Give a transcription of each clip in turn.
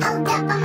Don't get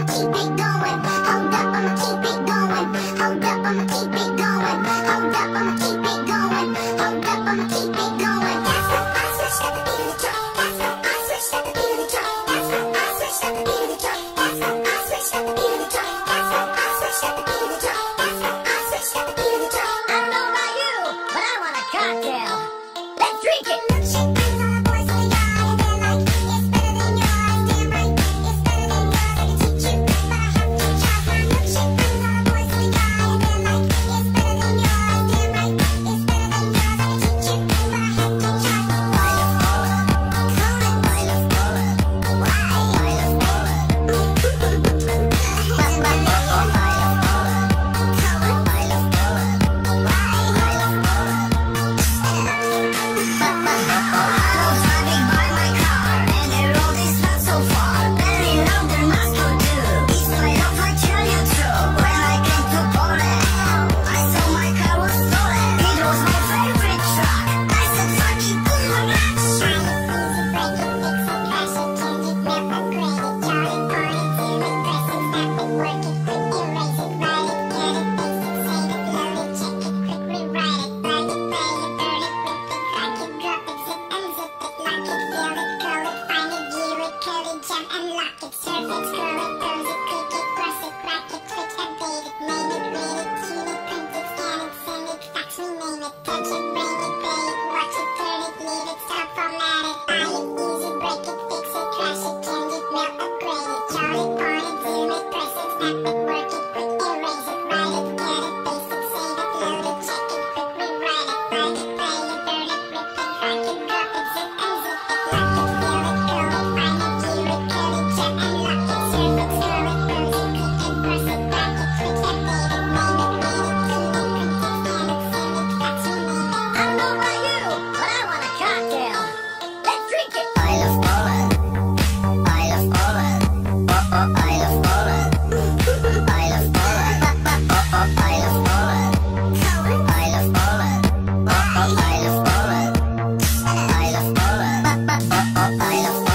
Perfect. I love